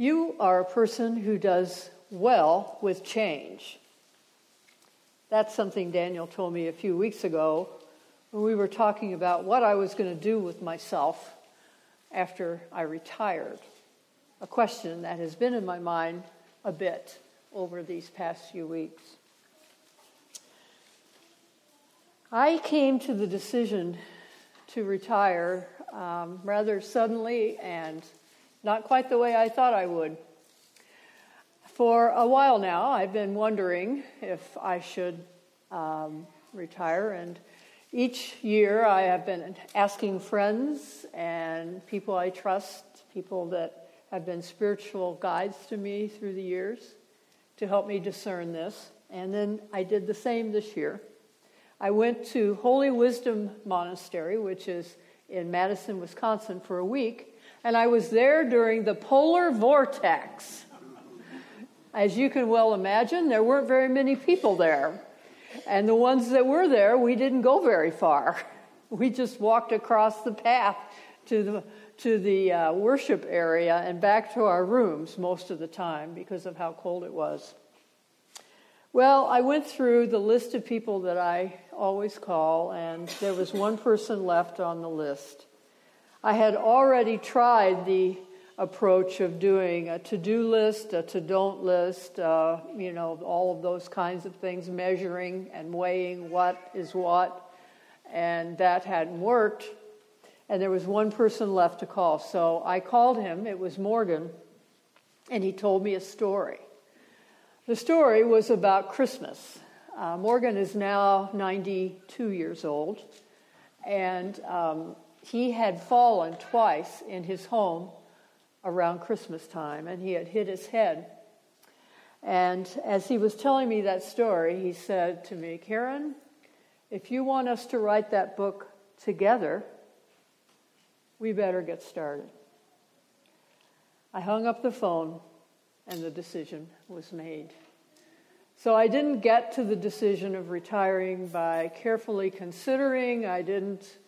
You are a person who does well with change. That's something Daniel told me a few weeks ago when we were talking about what I was going to do with myself after I retired. A question that has been in my mind a bit over these past few weeks. I came to the decision to retire um, rather suddenly and not quite the way I thought I would. For a while now, I've been wondering if I should um, retire, and each year I have been asking friends and people I trust, people that have been spiritual guides to me through the years, to help me discern this. And then I did the same this year. I went to Holy Wisdom Monastery, which is in Madison, Wisconsin, for a week and I was there during the polar vortex. As you can well imagine, there weren't very many people there. And the ones that were there, we didn't go very far. We just walked across the path to the, to the uh, worship area and back to our rooms most of the time because of how cold it was. Well, I went through the list of people that I always call, and there was one person left on the list. I had already tried the approach of doing a to do list, a to don't list, uh, you know, all of those kinds of things, measuring and weighing what is what, and that hadn't worked. And there was one person left to call. So I called him, it was Morgan, and he told me a story. The story was about Christmas. Uh, Morgan is now 92 years old, and um, he had fallen twice in his home around Christmas time, and he had hit his head. And as he was telling me that story, he said to me, Karen, if you want us to write that book together, we better get started. I hung up the phone, and the decision was made. So I didn't get to the decision of retiring by carefully considering. I didn't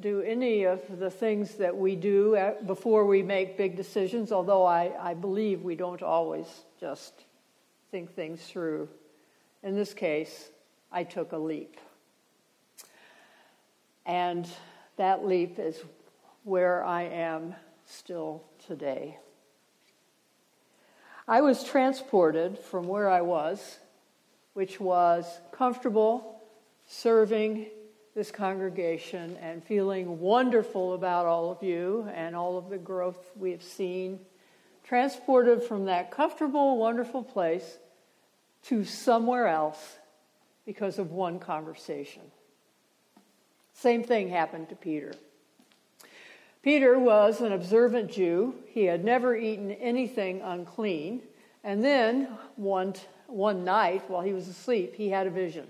do any of the things that we do uh, before we make big decisions, although I, I believe we don't always just think things through. In this case, I took a leap. And that leap is where I am still today. I was transported from where I was, which was comfortable, serving, this congregation and feeling wonderful about all of you and all of the growth we have seen, transported from that comfortable, wonderful place to somewhere else because of one conversation. Same thing happened to Peter. Peter was an observant Jew. He had never eaten anything unclean. And then one, one night, while he was asleep, he had a vision.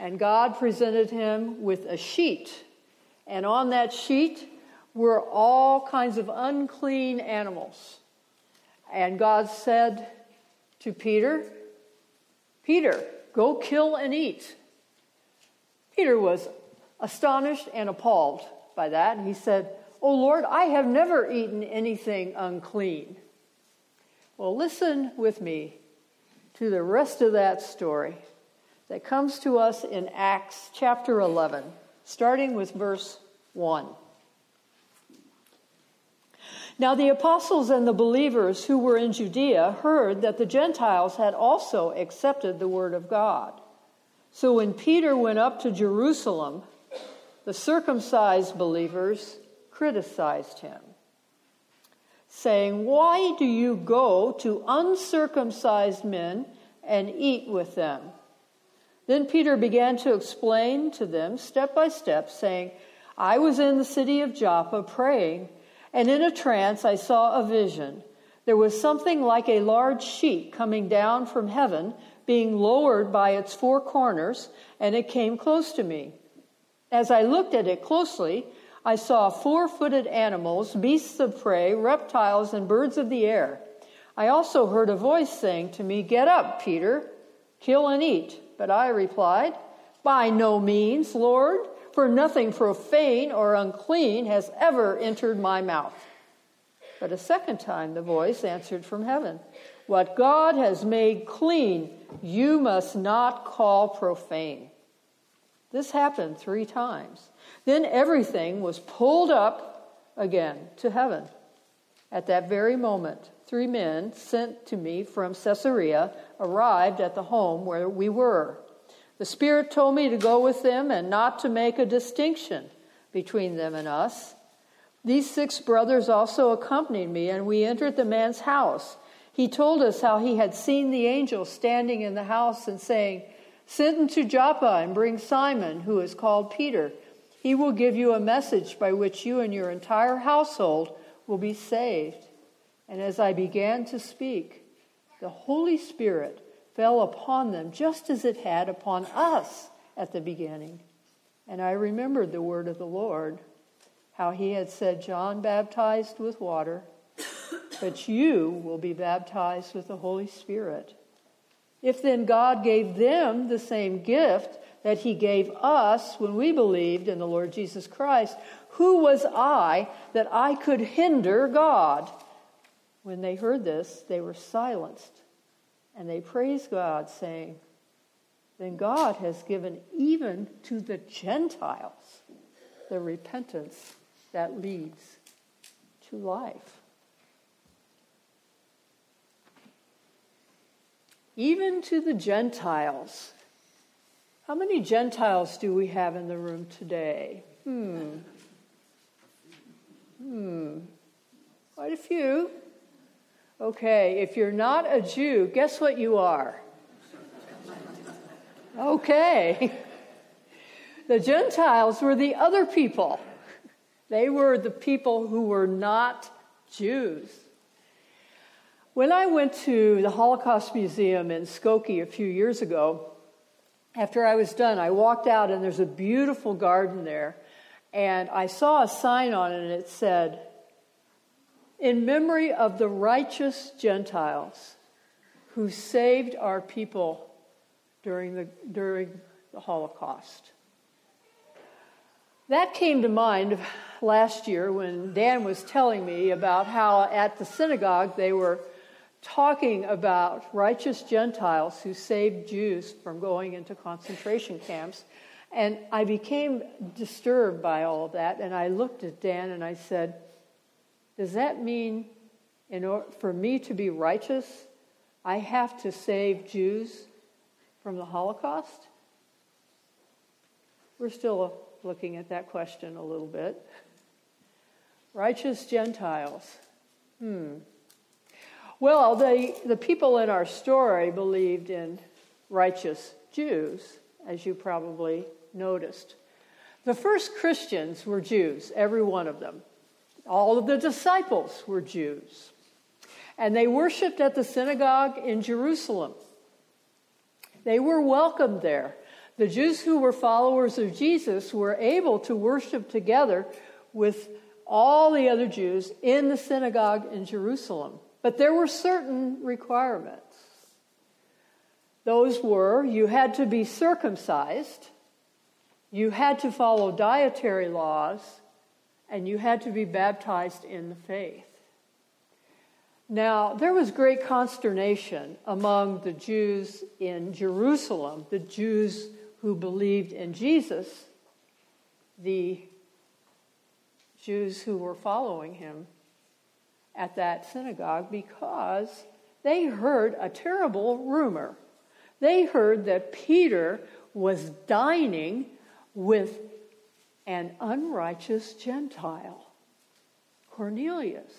And God presented him with a sheet. And on that sheet were all kinds of unclean animals. And God said to Peter, Peter, go kill and eat. Peter was astonished and appalled by that. And he said, Oh Lord, I have never eaten anything unclean. Well, listen with me to the rest of that story that comes to us in Acts chapter 11, starting with verse 1. Now, the apostles and the believers who were in Judea heard that the Gentiles had also accepted the word of God. So when Peter went up to Jerusalem, the circumcised believers criticized him, saying, Why do you go to uncircumcised men and eat with them? Then Peter began to explain to them step by step, saying, I was in the city of Joppa praying, and in a trance I saw a vision. There was something like a large sheet coming down from heaven, being lowered by its four corners, and it came close to me. As I looked at it closely, I saw four footed animals, beasts of prey, reptiles, and birds of the air. I also heard a voice saying to me, Get up, Peter, kill and eat. But I replied, By no means, Lord, for nothing profane or unclean has ever entered my mouth. But a second time the voice answered from heaven, What God has made clean, you must not call profane. This happened three times. Then everything was pulled up again to heaven. At that very moment, three men sent to me from Caesarea arrived at the home where we were. The Spirit told me to go with them and not to make a distinction between them and us. These six brothers also accompanied me, and we entered the man's house. He told us how he had seen the angel standing in the house and saying, Send into Joppa and bring Simon, who is called Peter. He will give you a message by which you and your entire household will be saved. And as I began to speak, the Holy Spirit fell upon them just as it had upon us at the beginning. And I remembered the word of the Lord how he had said, John baptized with water, but you will be baptized with the Holy Spirit. If then God gave them the same gift that he gave us when we believed in the Lord Jesus Christ, who was I that I could hinder God? When they heard this, they were silenced and they praised God, saying, Then God has given even to the Gentiles the repentance that leads to life. Even to the Gentiles. How many Gentiles do we have in the room today? Hmm. Hmm. Quite a few. Okay, if you're not a Jew, guess what you are? Okay. The Gentiles were the other people. They were the people who were not Jews. When I went to the Holocaust Museum in Skokie a few years ago, after I was done, I walked out and there's a beautiful garden there. And I saw a sign on it and it said, In memory of the righteous Gentiles who saved our people during the, during the Holocaust. That came to mind last year when Dan was telling me about how at the synagogue they were talking about righteous Gentiles who saved Jews from going into concentration camps. And I became disturbed by all of that, and I looked at Dan and I said, Does that mean in order, for me to be righteous, I have to save Jews from the Holocaust? We're still looking at that question a little bit. Righteous Gentiles. Hmm. Well, the, the people in our story believed in righteous Jews, as you probably noticed. The first Christians were Jews, every one of them. All of the disciples were Jews. And they worshiped at the synagogue in Jerusalem. They were welcomed there. The Jews who were followers of Jesus were able to worship together with all the other Jews in the synagogue in Jerusalem. But there were certain requirements. Those were you had to be circumcised, you had to follow dietary laws, and you had to be baptized in the faith. Now, there was great consternation among the Jews in Jerusalem, the Jews who believed in Jesus, the Jews who were following him at that synagogue, because they heard a terrible rumor. They heard that Peter was dining with an unrighteous Gentile, Cornelius.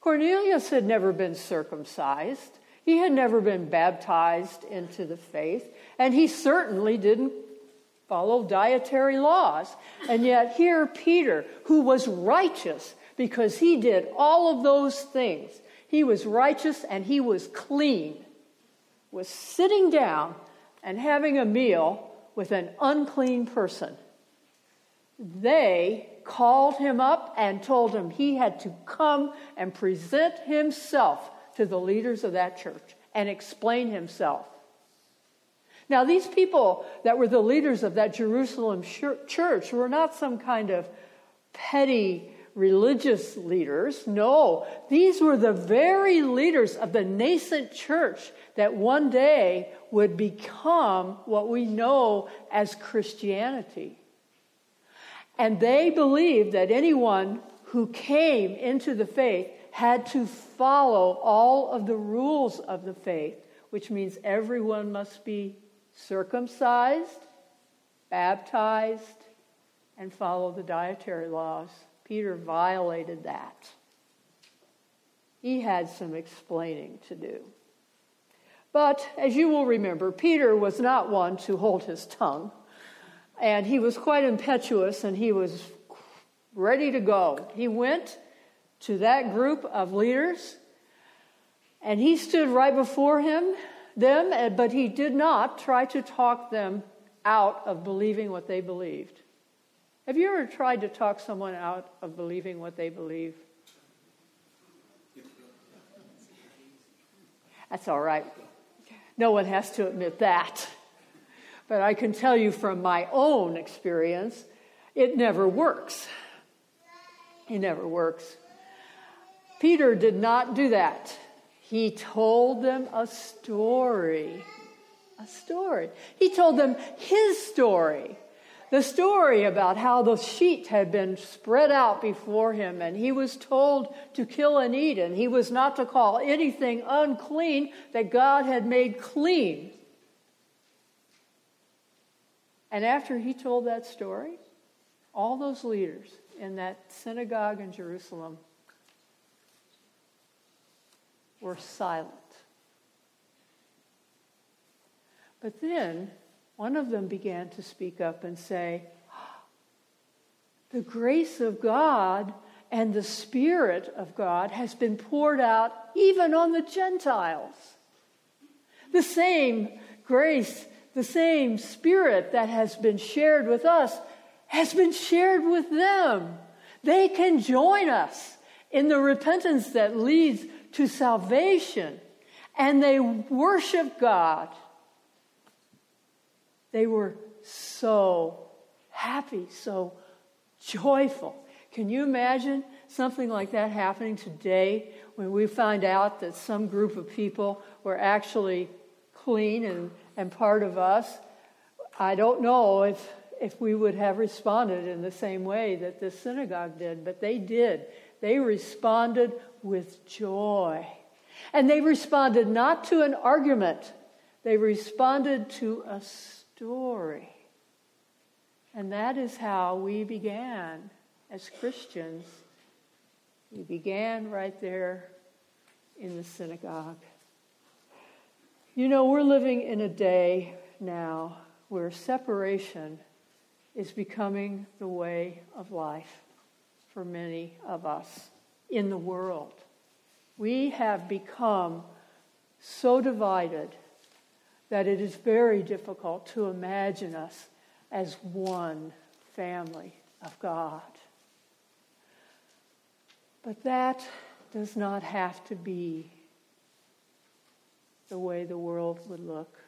Cornelius had never been circumcised. He had never been baptized into the faith, and he certainly didn't follow dietary laws. And yet, here, Peter, who was righteous because he did all of those things, he was righteous and he was clean, was sitting down and having a meal with an unclean person. They called him up and told him he had to come and present himself to the leaders of that church and explain himself. Now, these people that were the leaders of that Jerusalem church were not some kind of petty religious leaders. No, these were the very leaders of the nascent church that one day would become what we know as Christianity. And they believed that anyone who came into the faith had to follow all of the rules of the faith, which means everyone must be circumcised, baptized, and follow the dietary laws. Peter violated that. He had some explaining to do. But as you will remember, Peter was not one to hold his tongue. And he was quite impetuous and he was ready to go. He went to that group of leaders and he stood right before him them but he did not try to talk them out of believing what they believed. Have you ever tried to talk someone out of believing what they believe? That's all right. No one has to admit that. But I can tell you from my own experience, it never works. It never works. Peter did not do that. He told them a story. A story. He told them his story. The story about how the sheet had been spread out before him, and he was told to kill and eat, and he was not to call anything unclean that God had made clean. And after he told that story, all those leaders in that synagogue in Jerusalem were silent. But then one of them began to speak up and say, The grace of God and the Spirit of God has been poured out even on the Gentiles. The same grace the same Spirit that has been shared with us has been shared with them. They can join us in the repentance that leads to salvation, and they worship God. They were so happy, so joyful. Can you imagine something like that happening today when we find out that some group of people were actually clean and and part of us, I don't know if, if we would have responded in the same way that the synagogue did, but they did. They responded with joy. And they responded not to an argument, they responded to a story. And that is how we began as Christians. We began right there in the synagogue. You know, we're living in a day now where separation is becoming the way of life for many of us in the world. We have become so divided that it is very difficult to imagine us as one family of God. But that does not have to be the way the world would look.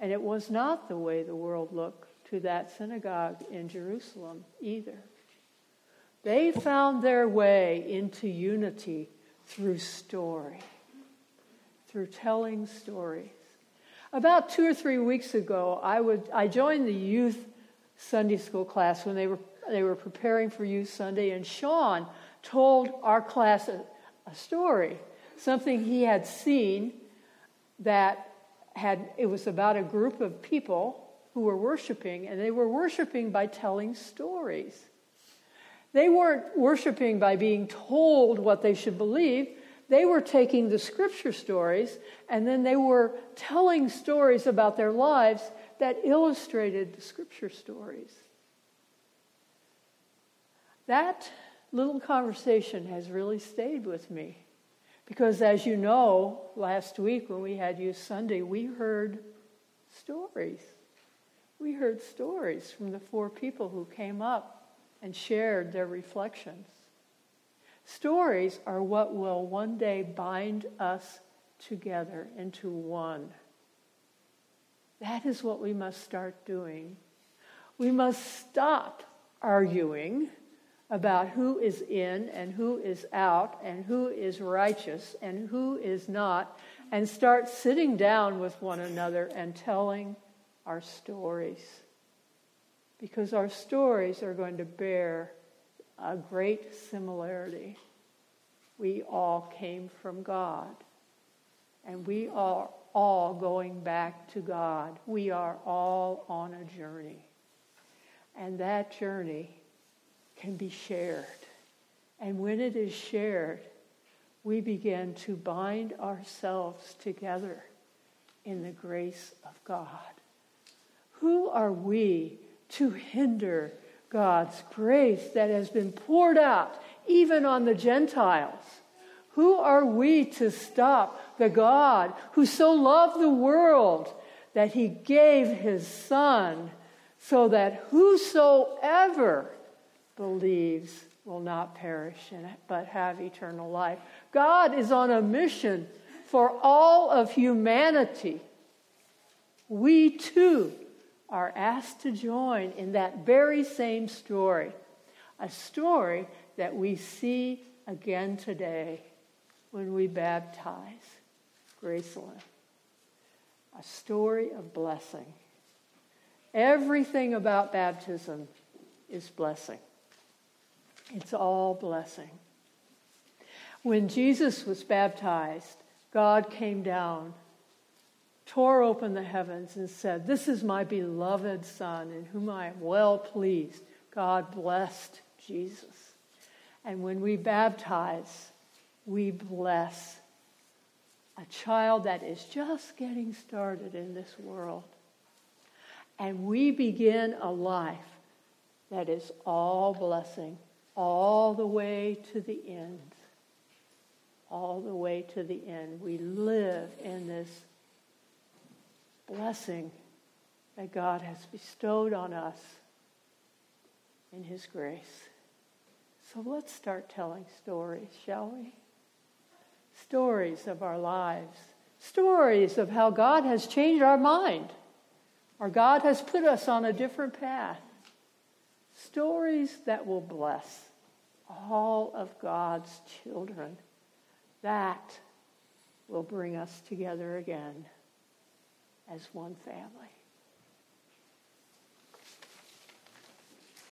And it was not the way the world looked to that synagogue in Jerusalem either. They found their way into unity through story, through telling stories. About two or three weeks ago, I, would, I joined the youth Sunday school class when they were, they were preparing for Youth Sunday, and Sean told our class a, a story something he had seen that had it was about a group of people who were worshiping and they were worshiping by telling stories. They weren't worshiping by being told what they should believe. They were taking the scripture stories and then they were telling stories about their lives that illustrated the scripture stories. That little conversation has really stayed with me because, as you know, last week when we had Youth Sunday, we heard stories. We heard stories from the four people who came up and shared their reflections. Stories are what will one day bind us together into one. That is what we must start doing. We must stop arguing about who is in and who is out and who is righteous and who is not, and start sitting down with one another and telling our stories. Because our stories are going to bear a great similarity. We all came from God, and we are all going back to God. We are all on a journey. And that journey can be shared. And when it is shared, we begin to bind ourselves together in the grace of God. Who are we to hinder God's grace that has been poured out even on the Gentiles? Who are we to stop the God who so loved the world that he gave his Son so that whosoever believes will not perish but have eternal life? God is on a mission for all of humanity. We too are asked to join in that very same story, a story that we see again today when we baptize Graceland. A story of blessing. Everything about baptism is blessing. It's all blessing. When Jesus was baptized, God came down, tore open the heavens, and said, This is my beloved Son, in whom I am well pleased. God blessed Jesus. And when we baptize, we bless a child that is just getting started in this world. And we begin a life that is all blessing, all the way to the end. All the way to the end. We live in this blessing that God has bestowed on us in His grace. So let's start telling stories, shall we? stories of our lives, stories of how God has changed our mind, or God has put us on a different path. Stories that will bless all of God's children. That will bring us together again as one family.